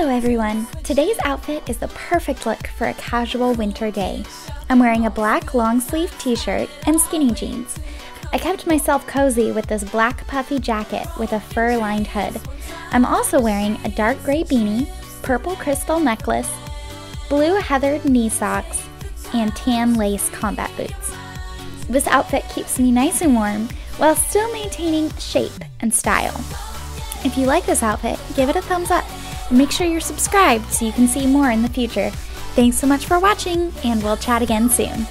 everyone! Today's outfit is the perfect look for a casual winter day. I'm wearing a black long sleeve t shirt and skinny jeans. I kept myself cozy with this black puffy jacket with a fur lined hood. I'm also wearing a dark gray beanie, purple crystal necklace, blue heathered knee socks, and tan lace combat boots. This outfit keeps me nice and warm while still maintaining shape and style. If you like this outfit, give it a thumbs up make sure you're subscribed so you can see more in the future. Thanks so much for watching, and we'll chat again soon.